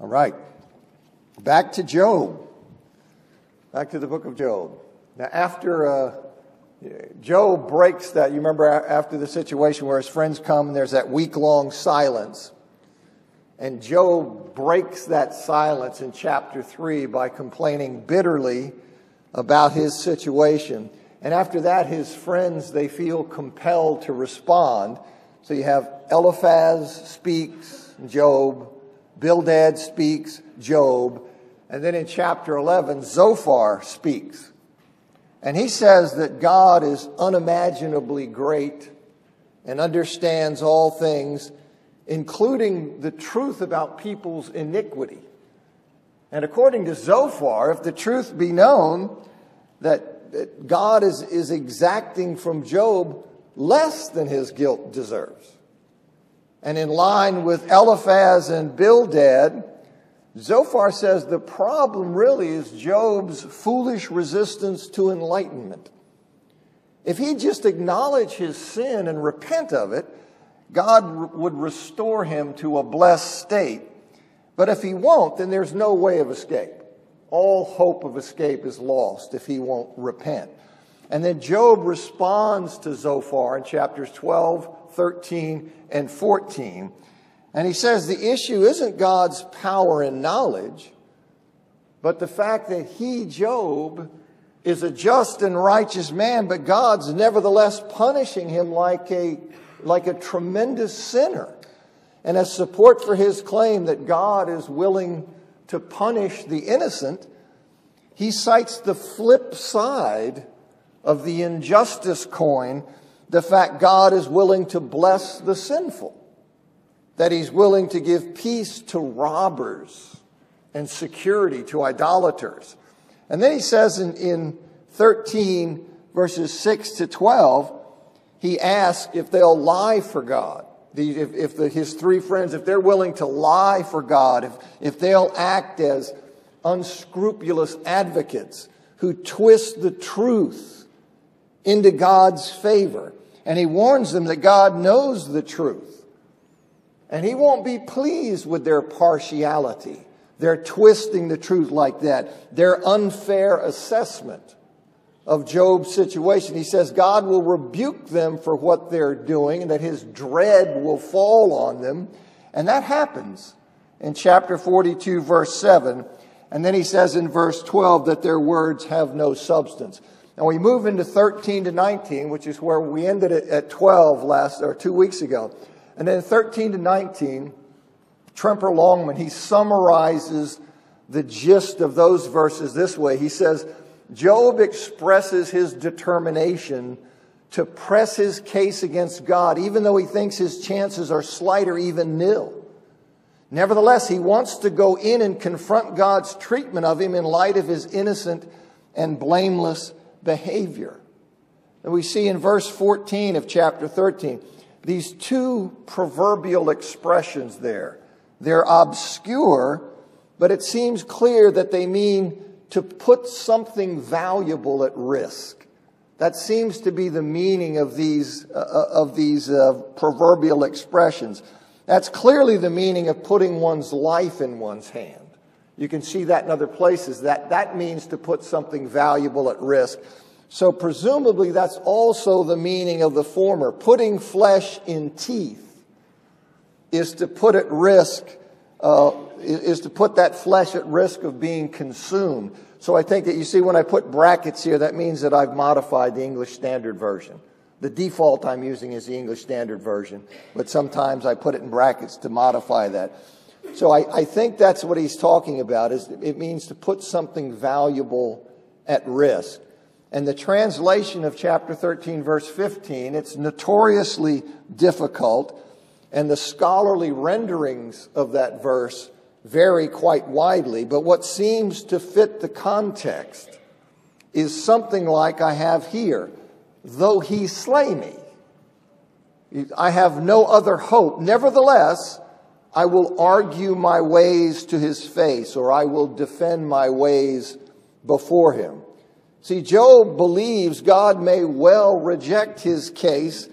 All right. Back to Job. Back to the book of Job. Now, after uh, Job breaks that, you remember after the situation where his friends come and there's that week long silence. And Job breaks that silence in chapter 3 by complaining bitterly about his situation. And after that, his friends, they feel compelled to respond. So you have Eliphaz speaks, Job, Bildad speaks, Job, and then in chapter 11, Zophar speaks. And he says that God is unimaginably great and understands all things, including the truth about people's iniquity. And according to Zophar, if the truth be known that, that God is, is exacting from Job less than his guilt deserves. And in line with Eliphaz and Bildad, Zophar says the problem really is Job's foolish resistance to enlightenment. If he just acknowledge his sin and repent of it, God would restore him to a blessed state. But if he won't, then there's no way of escape. All hope of escape is lost if he won't repent. And then Job responds to Zophar in chapters 12, 13, and 14 and he says the issue isn't God's power and knowledge, but the fact that he, Job, is a just and righteous man, but God's nevertheless punishing him like a, like a tremendous sinner. And as support for his claim that God is willing to punish the innocent, he cites the flip side of the injustice coin, the fact God is willing to bless the sinful that he's willing to give peace to robbers and security to idolaters. And then he says in, in 13 verses 6 to 12, he asks if they'll lie for God. If, if the, his three friends, if they're willing to lie for God, if, if they'll act as unscrupulous advocates who twist the truth into God's favor. And he warns them that God knows the truth and he won't be pleased with their partiality, their twisting the truth like that, their unfair assessment of Job's situation. He says God will rebuke them for what they're doing and that his dread will fall on them. And that happens in chapter 42, verse 7. And then he says in verse 12 that their words have no substance. And we move into 13 to 19, which is where we ended it at 12 last, or two weeks ago. And then 13 to 19, Tremper Longman, he summarizes the gist of those verses this way. He says, Job expresses his determination to press his case against God, even though he thinks his chances are slight or even nil. Nevertheless, he wants to go in and confront God's treatment of him in light of his innocent and blameless behavior. And we see in verse 14 of chapter 13, these two proverbial expressions there. They're obscure, but it seems clear that they mean to put something valuable at risk. That seems to be the meaning of these, uh, of these uh, proverbial expressions. That's clearly the meaning of putting one's life in one's hand. You can see that in other places. That, that means to put something valuable at risk. So presumably that's also the meaning of the former. Putting flesh in teeth is to put at risk, uh, is to put that flesh at risk of being consumed. So I think that you see when I put brackets here, that means that I've modified the English Standard Version. The default I'm using is the English Standard Version, but sometimes I put it in brackets to modify that. So I, I think that's what he's talking about is it means to put something valuable at risk. And the translation of chapter 13, verse 15, it's notoriously difficult, and the scholarly renderings of that verse vary quite widely. But what seems to fit the context is something like I have here though he slay me, I have no other hope. Nevertheless, I will argue my ways to his face, or I will defend my ways before him. See, Job believes God may well reject his case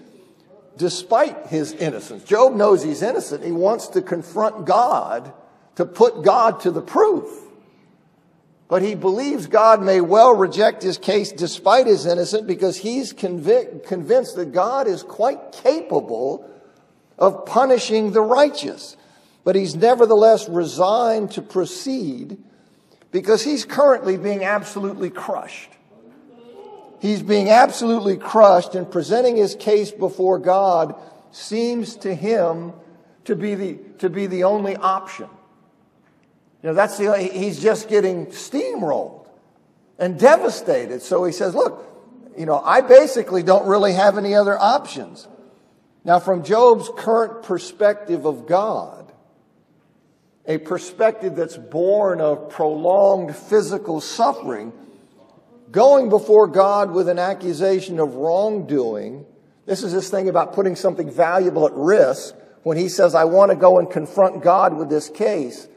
despite his innocence. Job knows he's innocent. He wants to confront God to put God to the proof. But he believes God may well reject his case despite his innocence because he's convic- convinced that God is quite capable of punishing the righteous. But he's nevertheless resigned to proceed because he's currently being absolutely crushed. He's being absolutely crushed and presenting his case before God seems to him to be the, to be the only option. You know, that's the, he's just getting steamrolled and devastated. So he says, look, you know, I basically don't really have any other options. Now, from Job's current perspective of God, a perspective that's born of prolonged physical suffering, going before God with an accusation of wrongdoing. This is this thing about putting something valuable at risk when he says, I want to go and confront God with this case.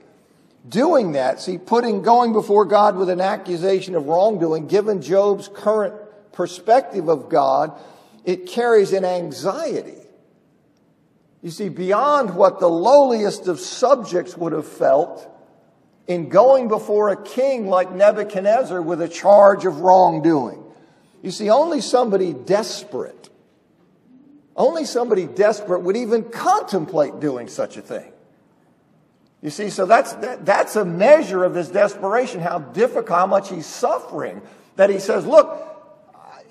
Doing that, see, putting, going before God with an accusation of wrongdoing, given Job's current perspective of God, it carries an anxiety you see, beyond what the lowliest of subjects would have felt in going before a king like Nebuchadnezzar with a charge of wrongdoing. You see, only somebody desperate, only somebody desperate would even contemplate doing such a thing. You see, so that's, that, that's a measure of his desperation, how difficult, how much he's suffering, that he says, look,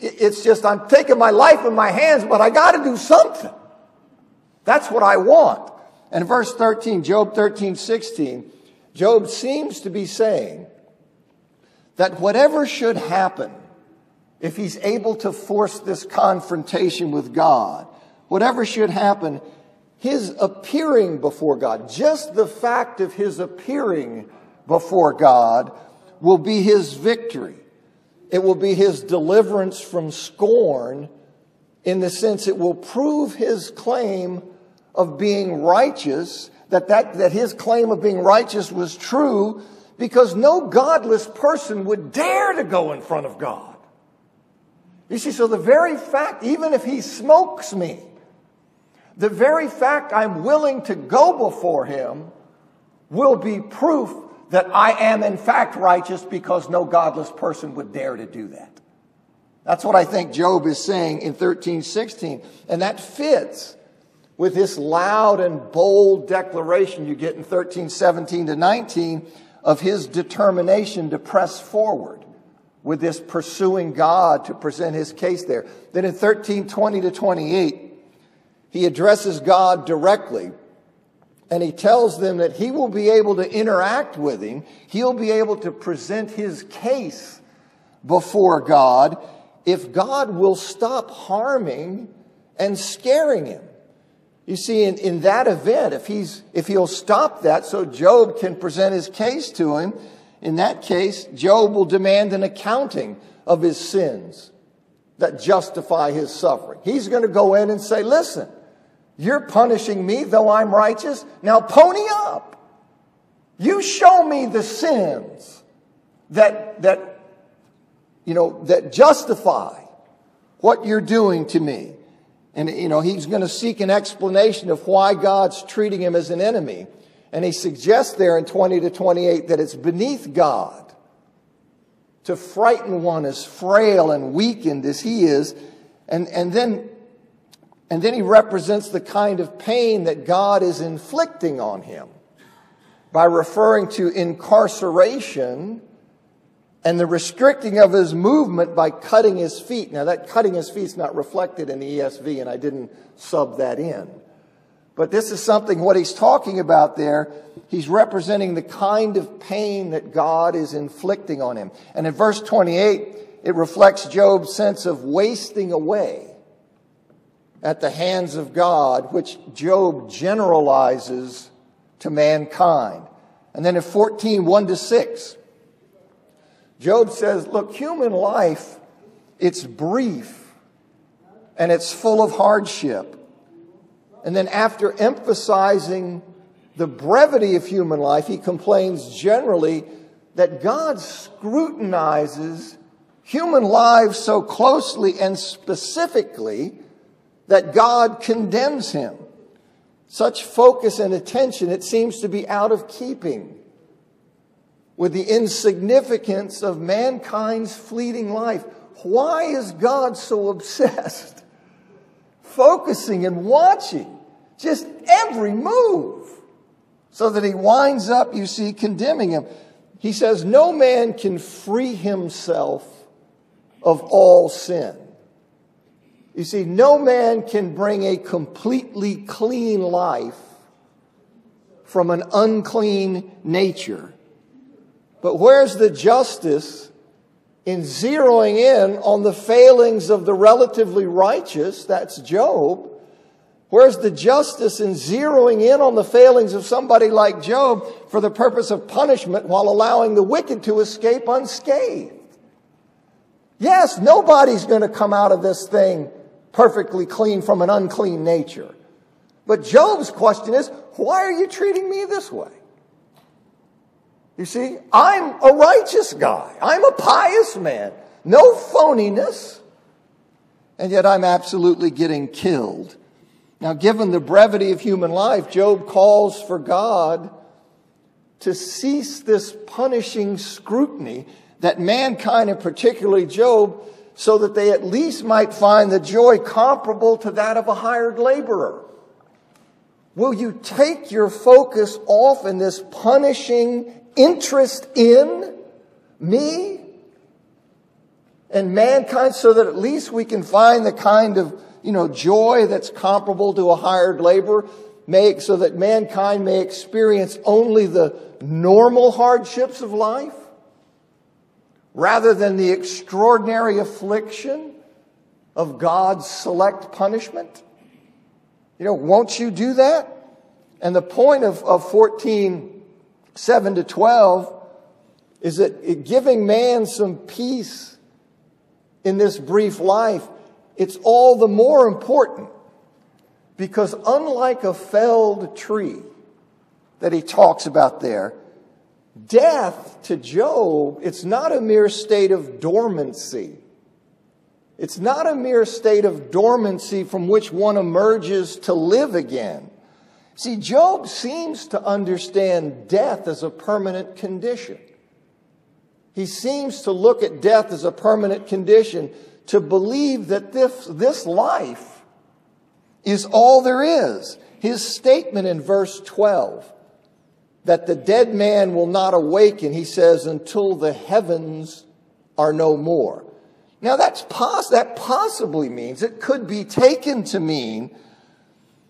it's just, I'm taking my life in my hands, but I got to do something. That's what I want. And verse 13, Job 13, 16, Job seems to be saying that whatever should happen, if he's able to force this confrontation with God, whatever should happen, his appearing before God, just the fact of his appearing before God will be his victory. It will be his deliverance from scorn in the sense it will prove his claim of being righteous, that, that, that his claim of being righteous was true because no godless person would dare to go in front of God. You see, so the very fact, even if he smokes me, the very fact I'm willing to go before him will be proof that I am in fact righteous because no godless person would dare to do that. That's what I think Job is saying in 1316. And that fits with this loud and bold declaration you get in 13, 17 to 19 of his determination to press forward with this pursuing God to present his case there. Then in 13, 20 to 28, he addresses God directly and he tells them that he will be able to interact with him. He'll be able to present his case before God if God will stop harming and scaring him. You see, in, in that event, if he's, if he'll stop that so Job can present his case to him, in that case, Job will demand an accounting of his sins that justify his suffering. He's going to go in and say, listen, you're punishing me though I'm righteous. Now pony up. You show me the sins that, that, you know, that justify what you're doing to me. And, you know, he's going to seek an explanation of why God's treating him as an enemy. And he suggests there in 20 to 28 that it's beneath God to frighten one as frail and weakened as he is. And, and then, and then he represents the kind of pain that God is inflicting on him by referring to incarceration and the restricting of his movement by cutting his feet. Now, that cutting his feet is not reflected in the ESV, and I didn't sub that in. But this is something, what he's talking about there, he's representing the kind of pain that God is inflicting on him. And in verse 28, it reflects Job's sense of wasting away at the hands of God, which Job generalizes to mankind. And then in 14, 1 to 6, Job says, look, human life, it's brief and it's full of hardship. And then after emphasizing the brevity of human life, he complains generally that God scrutinizes human lives so closely and specifically that God condemns him. such focus and attention, it seems to be out of keeping with the insignificance of mankind's fleeting life. Why is God so obsessed? Focusing and watching just every move so that he winds up, you see, condemning him. He says, No man can free himself of all sin. You see, no man can bring a completely clean life from an unclean nature. But where's the justice in zeroing in on the failings of the relatively righteous? That's Job. Where's the justice in zeroing in on the failings of somebody like Job for the purpose of punishment while allowing the wicked to escape unscathed? Yes, nobody's going to come out of this thing perfectly clean from an unclean nature. But Job's question is, why are you treating me this way? You see, I'm a righteous guy. I'm a pious man. No phoniness. And yet I'm absolutely getting killed. Now, given the brevity of human life, Job calls for God to cease this punishing scrutiny that mankind, and particularly Job, so that they at least might find the joy comparable to that of a hired laborer. Will you take your focus off in this punishing interest in me and mankind so that at least we can find the kind of, you know, joy that's comparable to a hired labor, make so that mankind may experience only the normal hardships of life rather than the extraordinary affliction of God's select punishment? You know, won't you do that? And the point of, of 14, 7 to 12 is that giving man some peace in this brief life, it's all the more important because unlike a felled tree that he talks about there, Death to Job, it's not a mere state of dormancy. It's not a mere state of dormancy from which one emerges to live again. See, Job seems to understand death as a permanent condition. He seems to look at death as a permanent condition, to believe that this, this life is all there is. His statement in verse 12 that the dead man will not awaken, he says, until the heavens are no more. Now that's poss- that possibly means, it could be taken to mean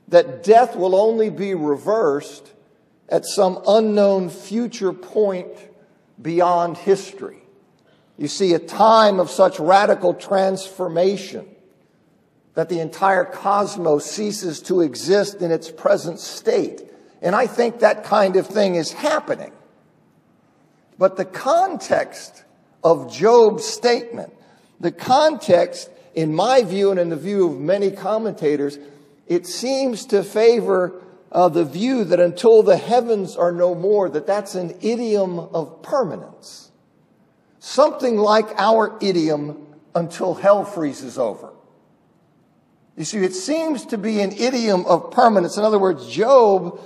that death will only be reversed at some unknown future point beyond history. You see, a time of such radical transformation that the entire cosmos ceases to exist in its present state. And I think that kind of thing is happening. But the context of Job's statement, the context, in my view and in the view of many commentators, it seems to favor uh, the view that until the heavens are no more, that that's an idiom of permanence. Something like our idiom until hell freezes over. You see, it seems to be an idiom of permanence. In other words, Job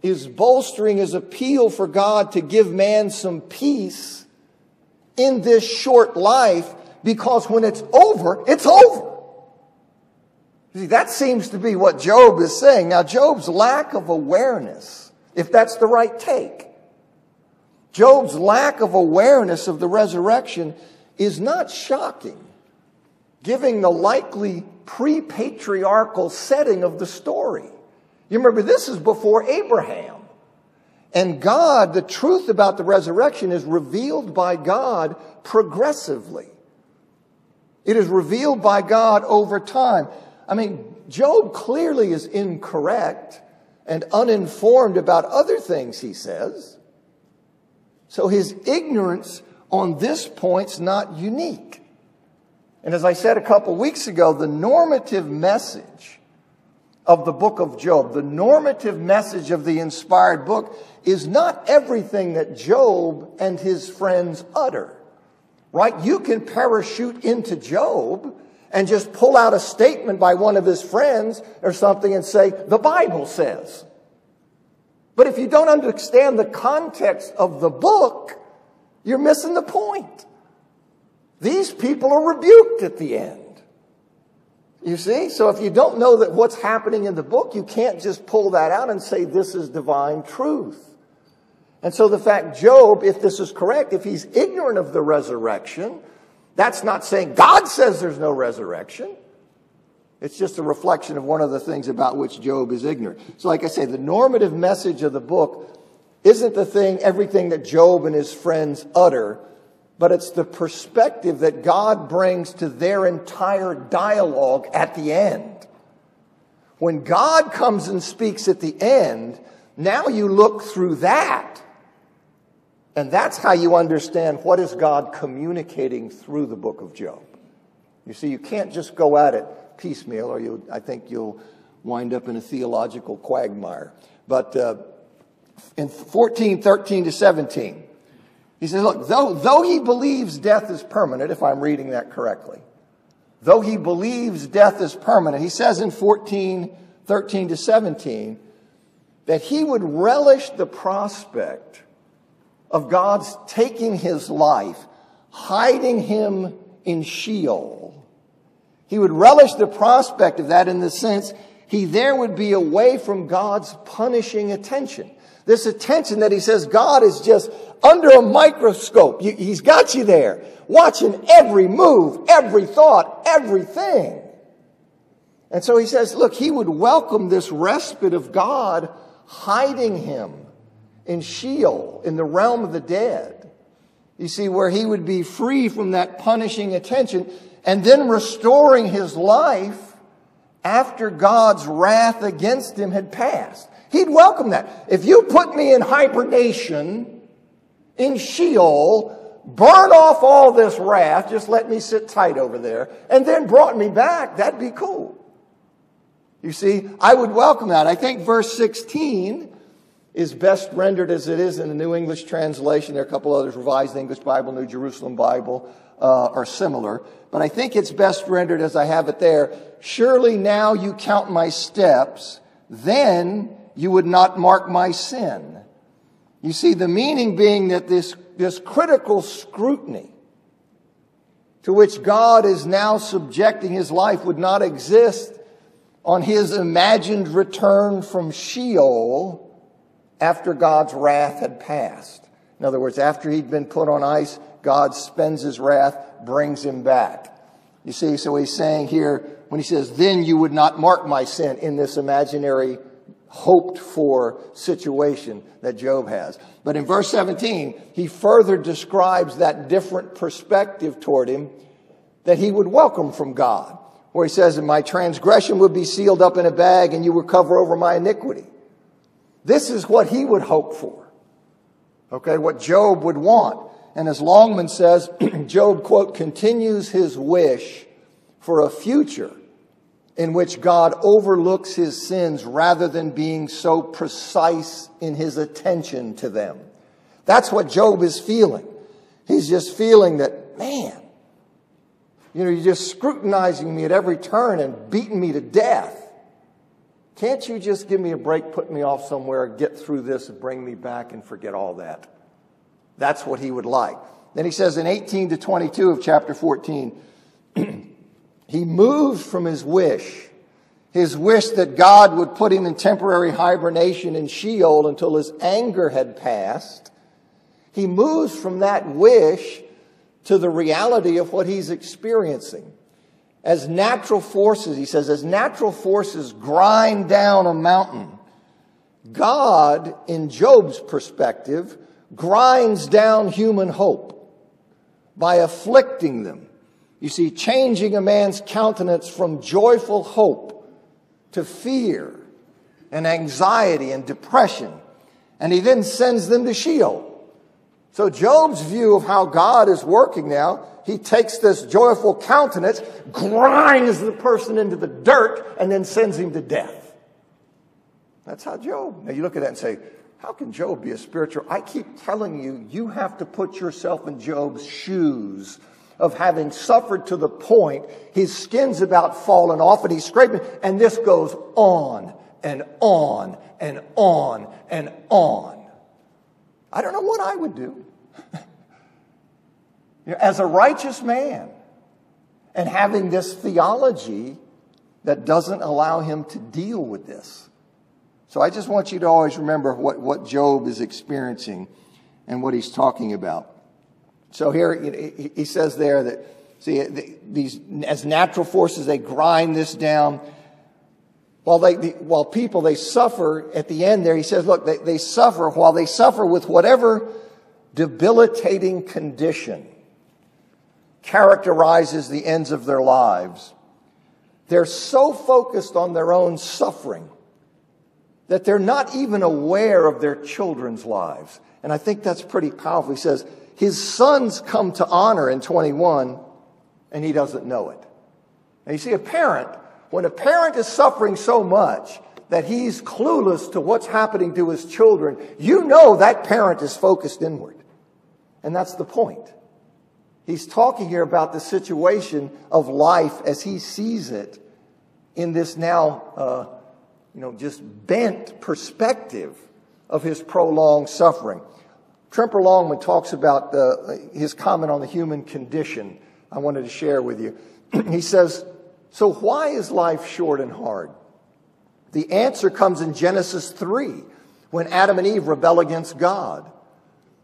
is bolstering his appeal for God to give man some peace in this short life because when it's over, it's over. See, that seems to be what Job is saying. Now, Job's lack of awareness, if that's the right take, Job's lack of awareness of the resurrection is not shocking, given the likely pre patriarchal setting of the story. You remember, this is before Abraham. And God, the truth about the resurrection is revealed by God progressively. It is revealed by God over time. I mean, Job clearly is incorrect and uninformed about other things he says. So his ignorance on this point's not unique. And as I said a couple weeks ago, the normative message of the book of Job, the normative message of the inspired book, is not everything that Job and his friends utter. Right? You can parachute into Job and just pull out a statement by one of his friends or something and say, the Bible says. But if you don't understand the context of the book, you're missing the point. These people are rebuked at the end. You see? So if you don't know that what's happening in the book, you can't just pull that out and say this is divine truth. And so the fact Job, if this is correct, if he's ignorant of the resurrection, that's not saying God says there's no resurrection. It's just a reflection of one of the things about which Job is ignorant. So like I say, the normative message of the book isn't the thing, everything that Job and his friends utter, but it's the perspective that God brings to their entire dialogue at the end. When God comes and speaks at the end, now you look through that and that's how you understand what is God communicating through the book of Job. You see, you can't just go at it piecemeal, or you, I think you'll wind up in a theological quagmire. But uh, in 14, 13 to 17, he says, Look, though, though he believes death is permanent, if I'm reading that correctly, though he believes death is permanent, he says in 14, 13 to 17, that he would relish the prospect of God's taking his life, hiding him in Sheol. He would relish the prospect of that in the sense he there would be away from God's punishing attention. This attention that he says God is just under a microscope. He's got you there, watching every move, every thought, everything. And so he says, look, he would welcome this respite of God hiding him in Sheol, in the realm of the dead. You see, where he would be free from that punishing attention and then restoring his life after God's wrath against him had passed. He'd welcome that. If you put me in hibernation in Sheol, burn off all this wrath, just let me sit tight over there, and then brought me back, that'd be cool. You see, I would welcome that. I think verse 16 is best rendered as it is in the New English translation. There are a couple others, Revised English Bible, New Jerusalem Bible, uh, are similar. But I think it's best rendered as I have it there. Surely now you count my steps, then you would not mark my sin. You see, the meaning being that this, this critical scrutiny to which God is now subjecting his life would not exist on his imagined return from Sheol after God's wrath had passed. In other words, after he'd been put on ice, God spends his wrath, brings him back. You see, so he's saying here, when he says, then you would not mark my sin in this imaginary hoped for situation that Job has. But in verse 17, he further describes that different perspective toward him that he would welcome from God, where he says, and my transgression would be sealed up in a bag and you would cover over my iniquity. This is what he would hope for. Okay, what Job would want. And as Longman says, Job, quote, continues his wish for a future in which God overlooks his sins rather than being so precise in his attention to them. That's what Job is feeling. He's just feeling that, man, you know, you're just scrutinizing me at every turn and beating me to death. Can't you just give me a break, put me off somewhere, get through this, and bring me back and forget all that? That's what he would like. Then he says in 18 to 22 of chapter 14, he moved from his wish, his wish that God would put him in temporary hibernation in Sheol until his anger had passed. He moves from that wish to the reality of what he's experiencing as natural forces, he says, as natural forces grind down a mountain, God, in Job's perspective, grinds down human hope by afflicting them. You see, changing a man's countenance from joyful hope to fear and anxiety and depression. And he then sends them to Sheol. So Job's view of how God is working now he takes this joyful countenance, grinds the person into the dirt, and then sends him to death. That's how Job. Now you look at that and say, how can Job be a spiritual? I keep telling you, you have to put yourself in Job's shoes of having suffered to the point his skin's about falling off and he's scraping, and this goes on and on and on and on. I don't know what I would do. As a righteous man, and having this theology that doesn't allow him to deal with this. So I just want you to always remember what, what Job is experiencing and what he's talking about. So here he says there that, see, these, as natural forces, they grind this down. While they, while people, they suffer at the end there, he says, look, they, they suffer while they suffer with whatever debilitating condition characterizes the ends of their lives. They're so focused on their own suffering that they're not even aware of their children's lives. And I think that's pretty powerful. He says, his sons come to honor in 21 and he doesn't know it. Now you see, a parent, when a parent is suffering so much that he's clueless to what's happening to his children, you know that parent is focused inward. And that's the point. He's talking here about the situation of life as he sees it in this now, uh, you know, just bent perspective of his prolonged suffering. Tremper Longman talks about the, his comment on the human condition. I wanted to share with you. he says, So why is life short and hard? The answer comes in Genesis 3 when Adam and Eve rebel against God.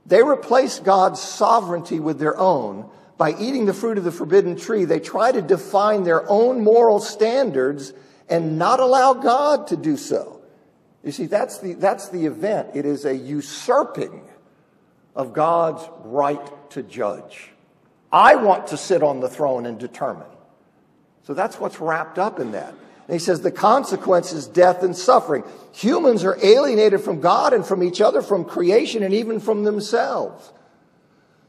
They replace God's sovereignty with their own. By eating the fruit of the forbidden tree, they try to define their own moral standards and not allow God to do so. You see, that's the, that's the event. It is a usurping of God's right to judge. I want to sit on the throne and determine. So that's what's wrapped up in that. And he says the consequence is death and suffering. Humans are alienated from God and from each other, from creation, and even from themselves.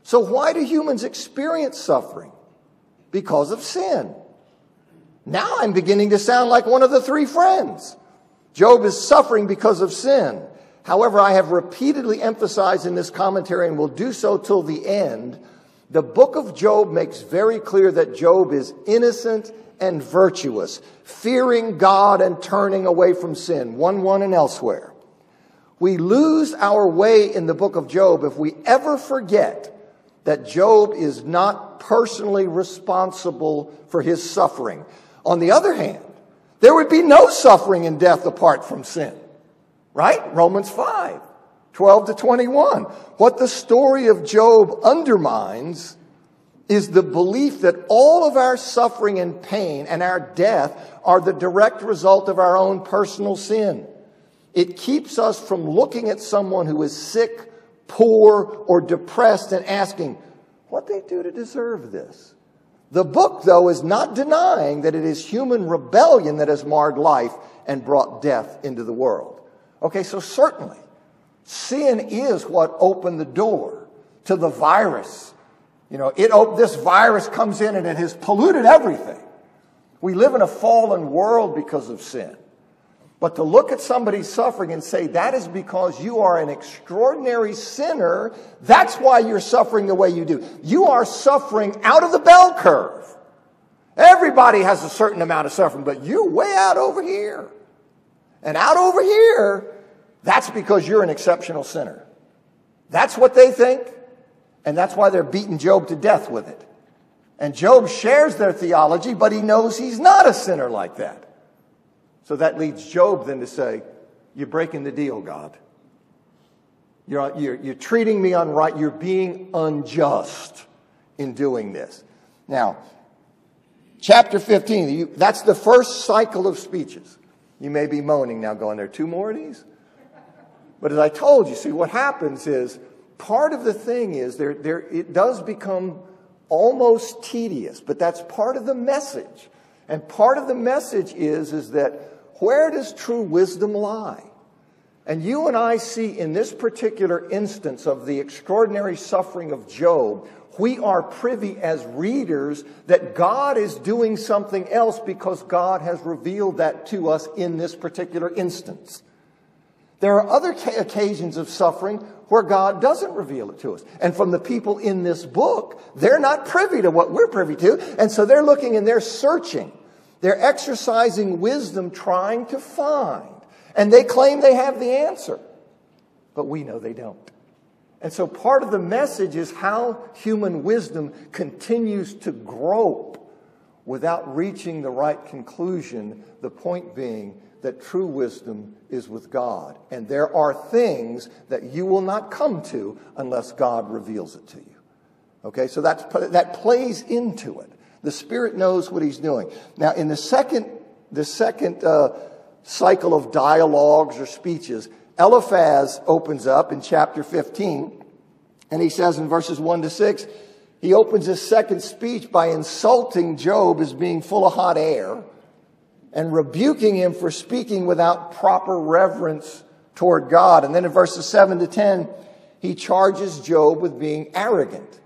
So why do humans experience suffering? Because of sin. Now I'm beginning to sound like one of the three friends. Job is suffering because of sin. However, I have repeatedly emphasized in this commentary and will do so till the end. The book of Job makes very clear that Job is innocent and virtuous, fearing God and turning away from sin, 1 1 and elsewhere. We lose our way in the book of Job if we ever forget that Job is not personally responsible for his suffering. On the other hand, there would be no suffering and death apart from sin. Right? Romans 5, 12 to 21. What the story of Job undermines is the belief that all of our suffering and pain and our death are the direct result of our own personal sin. It keeps us from looking at someone who is sick, poor, or depressed and asking, what they do to deserve this? The book, though, is not denying that it is human rebellion that has marred life and brought death into the world. Okay, so certainly, sin is what opened the door to the virus you know, it, this virus comes in and it has polluted everything. We live in a fallen world because of sin. But to look at somebody suffering and say that is because you are an extraordinary sinner, that's why you're suffering the way you do. You are suffering out of the bell curve. Everybody has a certain amount of suffering, but you way out over here. And out over here, that's because you're an exceptional sinner. That's what they think. And that's why they're beating Job to death with it. And Job shares their theology, but he knows he's not a sinner like that. So that leads Job then to say, You're breaking the deal, God. You're, you're, you're treating me unright. You're being unjust in doing this. Now, chapter 15, you, that's the first cycle of speeches. You may be moaning now, going, There are two more of these? But as I told you, see, what happens is part of the thing is there, there, it does become almost tedious, but that's part of the message. And part of the message is, is that where does true wisdom lie? And you and I see in this particular instance of the extraordinary suffering of Job, we are privy as readers that God is doing something else because God has revealed that to us in this particular instance. There are other occasions of suffering where God doesn't reveal it to us. And from the people in this book, they're not privy to what we're privy to. And so they're looking and they're searching. They're exercising wisdom trying to find. And they claim they have the answer. But we know they don't. And so part of the message is how human wisdom continues to grope without reaching the right conclusion. The point being that true wisdom is with God. And there are things that you will not come to unless God reveals it to you. Okay, so that's, that plays into it. The Spirit knows what He's doing. Now, in the second, the second uh, cycle of dialogues or speeches, Eliphaz opens up in chapter 15, and he says in verses 1 to 6, he opens his second speech by insulting Job as being full of hot air and rebuking him for speaking without proper reverence toward God. And then in verses 7 to 10, he charges Job with being arrogant,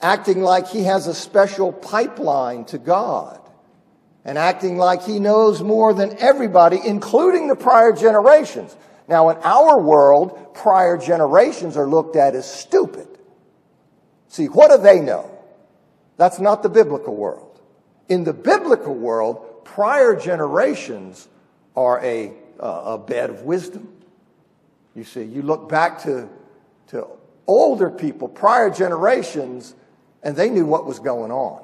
acting like he has a special pipeline to God, and acting like he knows more than everybody, including the prior generations. Now, in our world, prior generations are looked at as stupid. See, what do they know? That's not the biblical world. In the biblical world, prior generations are a, uh, a bed of wisdom. You see, you look back to, to older people, prior generations, and they knew what was going on.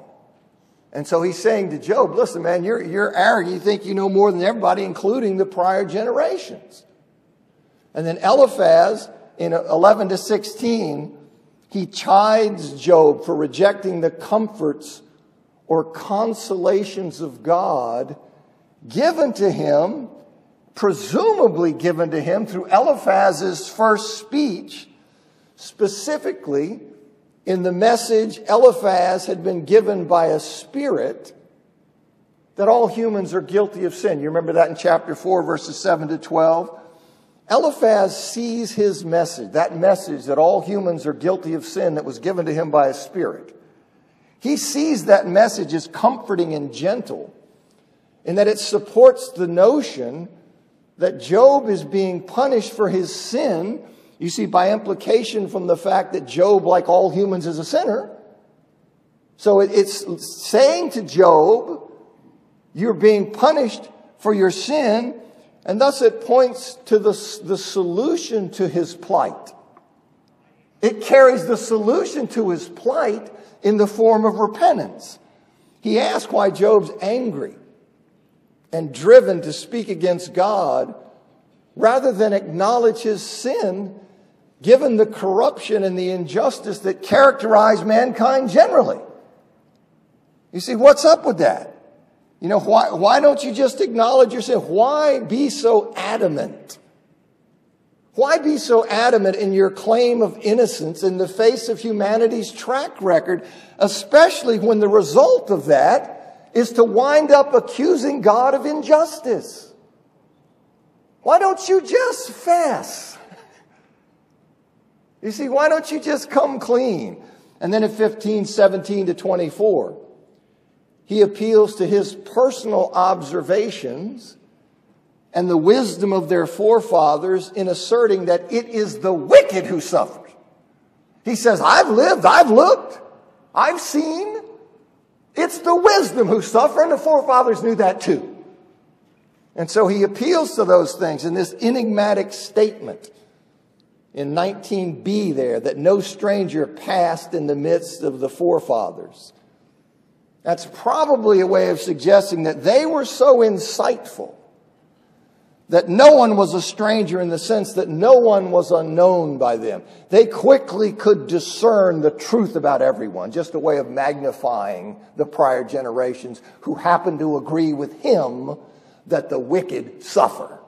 And so he's saying to Job, listen, man, you're, you're arrogant. You think you know more than everybody, including the prior generations. And then Eliphaz, in 11 to 16, he chides Job for rejecting the comforts or consolations of God given to him, presumably given to him through Eliphaz's first speech, specifically in the message Eliphaz had been given by a spirit that all humans are guilty of sin. You remember that in chapter 4, verses 7 to 12? Eliphaz sees his message, that message that all humans are guilty of sin that was given to him by a spirit. He sees that message as comforting and gentle in that it supports the notion that Job is being punished for his sin. You see, by implication from the fact that Job, like all humans, is a sinner. So it's saying to Job, you're being punished for your sin, and thus it points to the, the solution to his plight. It carries the solution to his plight in the form of repentance. He asks why Job's angry and driven to speak against God rather than acknowledge his sin given the corruption and the injustice that characterize mankind generally. You see, what's up with that? You know, why, why don't you just acknowledge your sin? Why be so adamant? Why be so adamant in your claim of innocence in the face of humanity's track record, especially when the result of that is to wind up accusing God of injustice? Why don't you just fess? You see, why don't you just come clean? And then in 15, 17 to 24, he appeals to his personal observations and the wisdom of their forefathers in asserting that it is the wicked who suffers. He says, I've lived, I've looked, I've seen. It's the wisdom who suffer, and the forefathers knew that too. And so he appeals to those things in this enigmatic statement in 19b there that no stranger passed in the midst of the forefathers. That's probably a way of suggesting that they were so insightful that no one was a stranger in the sense that no one was unknown by them. They quickly could discern the truth about everyone, just a way of magnifying the prior generations who happened to agree with him that the wicked suffer.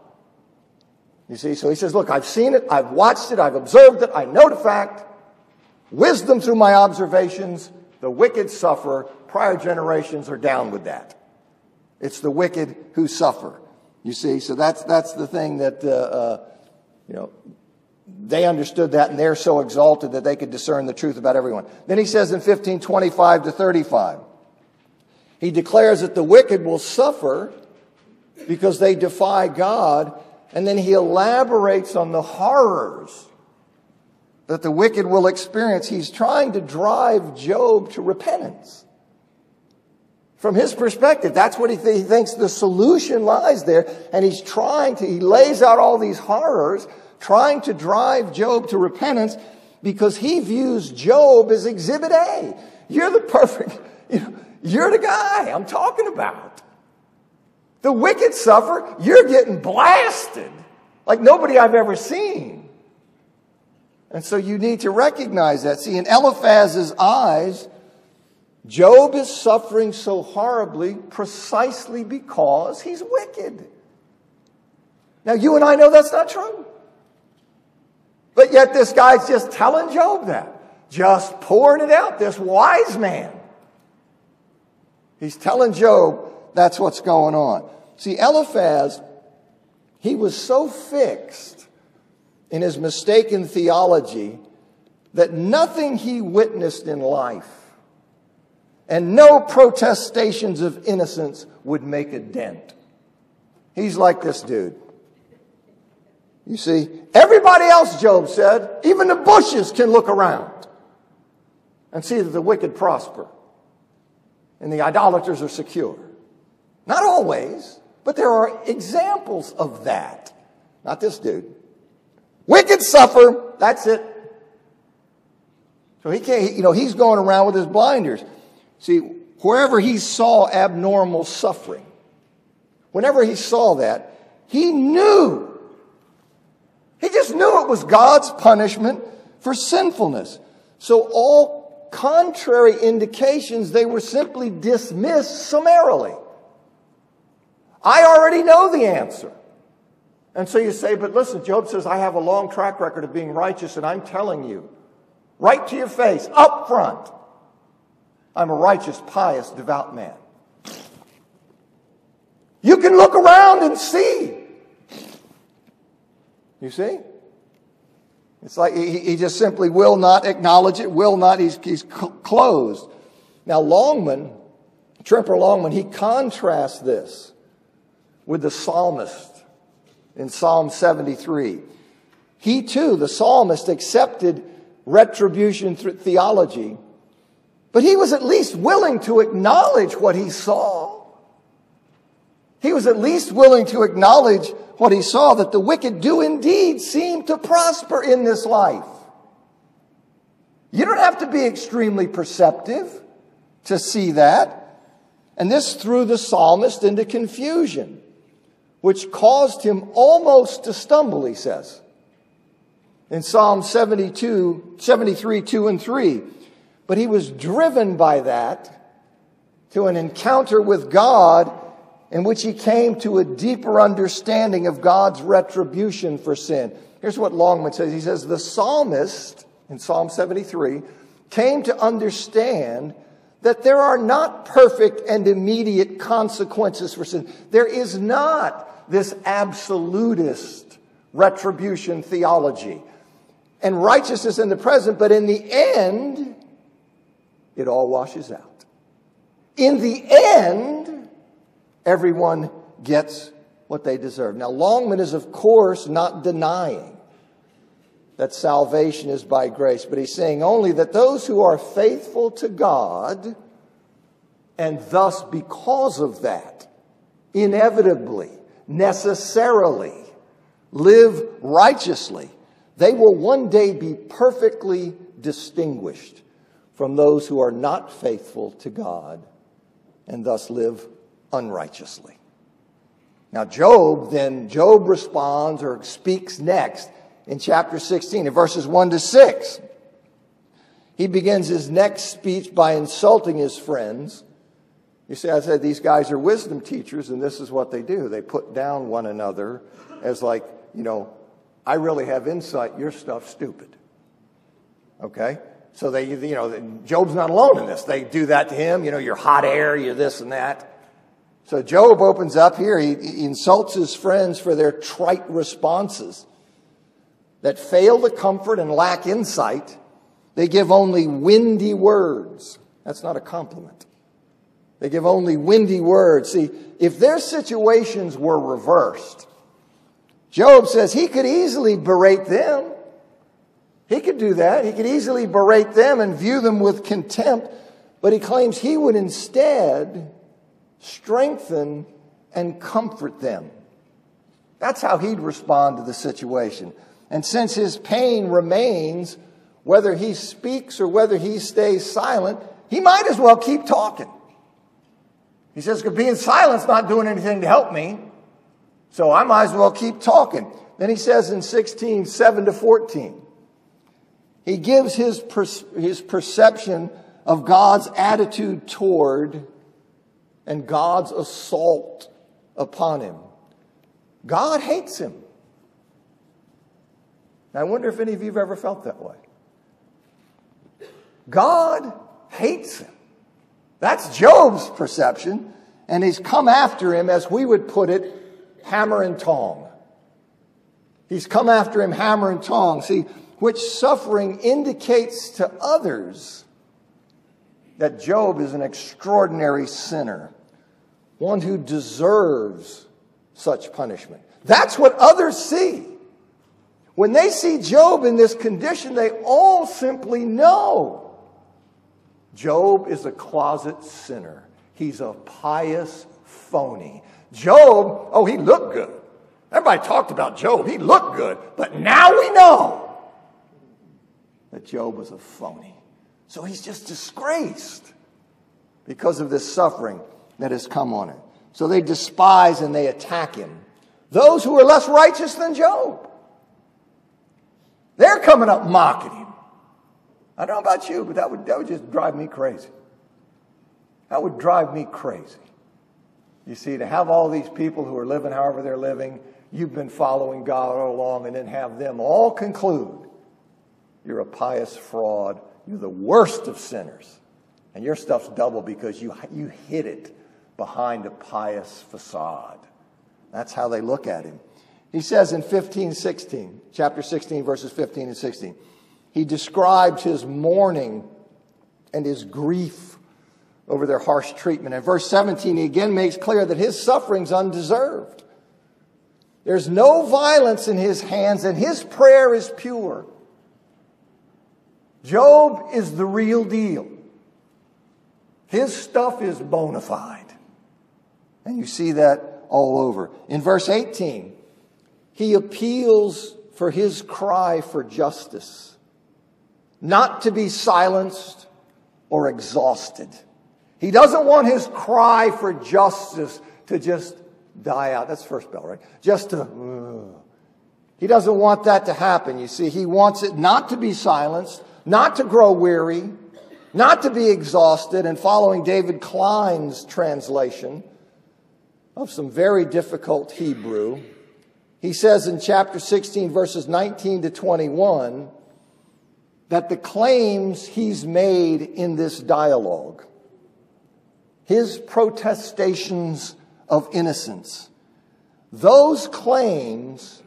You see, so he says, look, I've seen it, I've watched it, I've observed it, I know the fact. Wisdom through my observations, the wicked suffer, prior generations are down with that. It's the wicked who suffer. You see, so that's, that's the thing that, uh, uh, you know, they understood that and they're so exalted that they could discern the truth about everyone. Then he says in 1525 to 35, he declares that the wicked will suffer because they defy God And then he elaborates on the horrors that the wicked will experience. He's trying to drive Job to repentance. From his perspective, that's what he, th- he thinks the solution lies there. And he's trying to, he lays out all these horrors, trying to drive Job to repentance because he views Job as exhibit A. You're the perfect, you know, you're the guy I'm talking about. The wicked suffer, you're getting blasted like nobody I've ever seen. And so you need to recognize that. See, in Eliphaz's eyes, Job is suffering so horribly precisely because he's wicked. Now, you and I know that's not true. But yet, this guy's just telling Job that, just pouring it out, this wise man. He's telling Job that's what's going on. See, Eliphaz, he was so fixed in his mistaken theology that nothing he witnessed in life and no protestations of innocence would make a dent. He's like this dude. You see, everybody else, Job said, even the bushes can look around and see that the wicked prosper and the idolaters are secure. Not always, but there are examples of that. Not this dude. Wicked suffer, that's it. So he can't, you know, he's going around with his blinders. See, wherever he saw abnormal suffering, whenever he saw that, he knew. He just knew it was God's punishment for sinfulness. So all contrary indications, they were simply dismissed summarily. I already know the answer. And so you say, but listen, Job says, I have a long track record of being righteous, and I'm telling you, right to your face, up front, I'm a righteous, pious, devout man. You can look around and see. You see? It's like he, he just simply will not acknowledge it, will not, he's, he's closed. Now, Longman, Tremper Longman, he contrasts this with the psalmist in Psalm 73. He too, the psalmist, accepted retribution theology but he was at least willing to acknowledge what he saw. He was at least willing to acknowledge what he saw that the wicked do indeed seem to prosper in this life. You don't have to be extremely perceptive to see that. And this threw the psalmist into confusion, which caused him almost to stumble, he says. In Psalm 72, 73, 2 and 3. But he was driven by that to an encounter with God in which he came to a deeper understanding of God's retribution for sin. Here's what Longman says. He says, the psalmist in Psalm 73 came to understand that there are not perfect and immediate consequences for sin. There is not this absolutist retribution theology and righteousness in the present, but in the end, it all washes out. In the end, everyone gets what they deserve. Now, Longman is, of course, not denying that salvation is by grace, but he's saying only that those who are faithful to God, and thus because of that, inevitably, necessarily, live righteously, they will one day be perfectly distinguished from those who are not faithful to God and thus live unrighteously. Now, Job, then, Job responds or speaks next in chapter 16, in verses 1 to 6. He begins his next speech by insulting his friends. You see, I said these guys are wisdom teachers, and this is what they do. They put down one another as, like, you know, I really have insight, your stuff's stupid. Okay? So they, you know, Job's not alone in this. They do that to him. You know, you're hot air, you're this and that. So Job opens up here. He, he insults his friends for their trite responses that fail to comfort and lack insight. They give only windy words. That's not a compliment. They give only windy words. See, if their situations were reversed, Job says he could easily berate them. He could do that. He could easily berate them and view them with contempt, but he claims he would instead strengthen and comfort them. That's how he'd respond to the situation. And since his pain remains, whether he speaks or whether he stays silent, he might as well keep talking. He says, being silent's not doing anything to help me, so I might as well keep talking. Then he says in 16, 7 to 14, he gives his, per- his perception of God's attitude toward and God's assault upon him. God hates him. I wonder if any of you have ever felt that way. God hates him. That's Job's perception, and he's come after him, as we would put it, hammer and tong. He's come after him hammer and tong. See, which suffering indicates to others that Job is an extraordinary sinner, one who deserves such punishment. That's what others see. When they see Job in this condition, they all simply know Job is a closet sinner. He's a pious phony. Job, oh, he looked good. Everybody talked about Job. He looked good. But now we know that Job was a phony. So he's just disgraced because of this suffering that has come on him. So they despise and they attack him. Those who are less righteous than Job. They're coming up mocking him. I don't know about you, but that would, that would just drive me crazy. That would drive me crazy. You see, to have all these people who are living however they're living, you've been following God all along, and then have them all conclude you're a pious fraud, you're the worst of sinners, and your stuff's double because you, you hid it behind a pious facade. That's how they look at him. He says in 15, 16, chapter 16, verses 15 and 16, he describes his mourning and his grief over their harsh treatment. In verse 17, he again makes clear that his suffering's undeserved. There's no violence in his hands, and his prayer is pure. Job is the real deal. His stuff is bona fide. And you see that all over. In verse 18, he appeals for his cry for justice, not to be silenced or exhausted. He doesn't want his cry for justice to just die out. That's first bell, right? Just to. Uh. He doesn't want that to happen. You see, he wants it not to be silenced, not to grow weary, not to be exhausted. And following David Clines' translation of some very difficult Hebrew, he says in chapter 16, verses 19 to 21, that the claims he's made in this dialogue, his protestations of innocence, those claims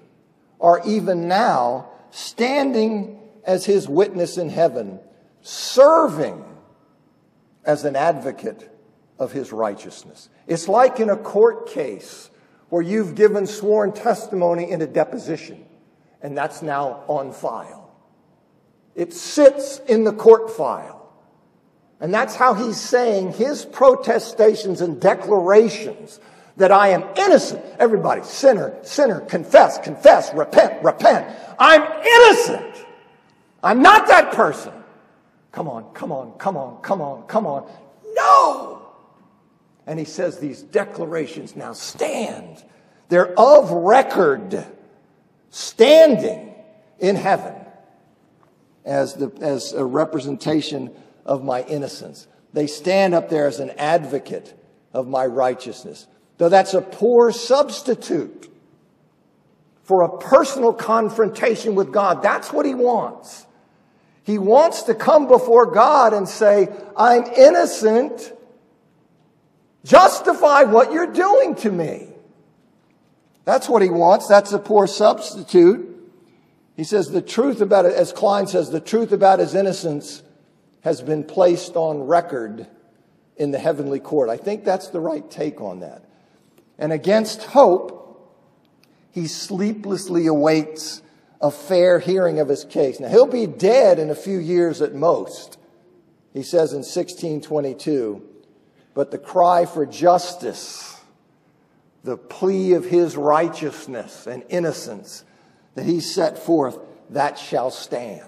are even now standing as his witness in heaven, serving as an advocate of his righteousness. It's like in a court case where you've given sworn testimony in a deposition, and that's now on file. It sits in the court file. And that's how he's saying his protestations and declarations that I am innocent. Everybody, sinner, sinner, confess, confess, repent, repent. I'm innocent. I'm not that person. Come on, come on, come on, come on, come on. No! And he says these declarations now stand they're of record, standing in heaven as, the, as a representation of my innocence. They stand up there as an advocate of my righteousness. Though that's a poor substitute for a personal confrontation with God. That's what he wants. He wants to come before God and say, I'm innocent. Justify what you're doing to me. That's what he wants. That's a poor substitute. He says the truth about it, as Clines says, the truth about his innocence has been placed on record in the heavenly court. I think that's the right take on that. And against hope, he sleeplessly awaits a fair hearing of his case. Now, he'll be dead in a few years at most. He says in 1622, but the cry for justice, the plea of his righteousness and innocence that he set forth, that shall stand.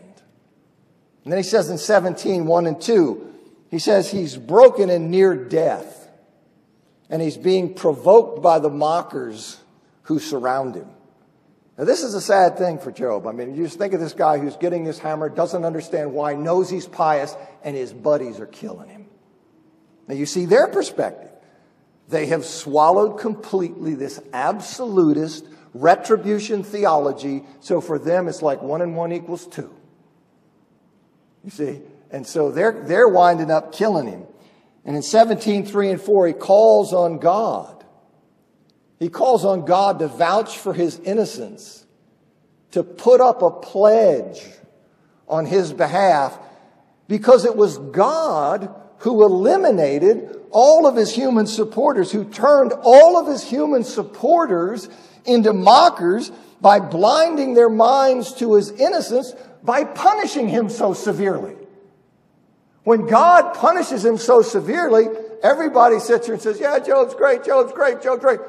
And then he says in 17, 1 and 2, he says he's broken and near death, and he's being provoked by the mockers who surround him. Now, this is a sad thing for Job. I mean, you just think of this guy who's getting this hammer, doesn't understand why, knows he's pious, and his buddies are killing him. Now, you see their perspective. They have swallowed completely this absolutist retribution theology. So for them, it's like one and one equals two. You see? And so they're, they're winding up killing him. And in 17, 3 and 4, he calls on God. He calls on God to vouch for his innocence, to put up a pledge on his behalf, because it was God who eliminated all of his human supporters, who turned all of his human supporters into mockers by blinding their minds to his innocence by punishing him so severely. When God punishes him so severely, everybody sits here and says, Yeah, Job's great, Job's great, Job's great.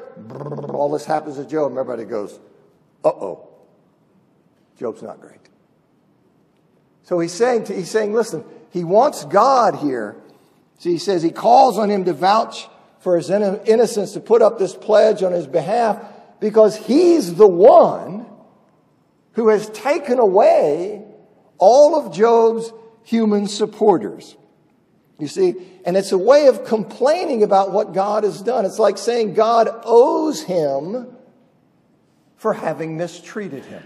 All this happens to Job, and everybody goes, Uh oh, Job's not great. So he's saying, to, he's saying, listen, he wants God here. So he says he calls on him to vouch for his innocence, to put up this pledge on his behalf, because he's the one who has taken away all of Job's human supporters. You see, and it's a way of complaining about what God has done. It's like saying God owes him for having mistreated him.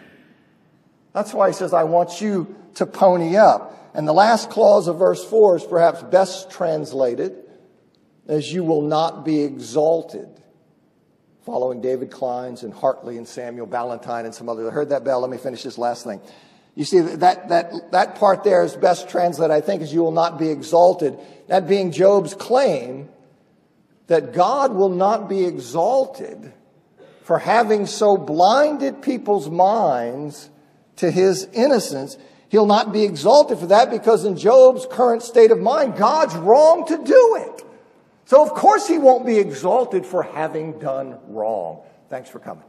That's why he says, I want you to pony up. And the last clause of verse 4 is perhaps best translated as you will not be exalted. Following David Clines and Hartley and Samuel Balentine and some others. I heard that bell. Let me finish this last thing. You see, that, that, that part there is best translated, I think, as you will not be exalted. That being Job's claim that God will not be exalted for having so blinded people's minds to his innocence. He'll not be exalted for that because in Job's current state of mind, God's wrong to do it. So of course he won't be exalted for having done wrong. Thanks for coming.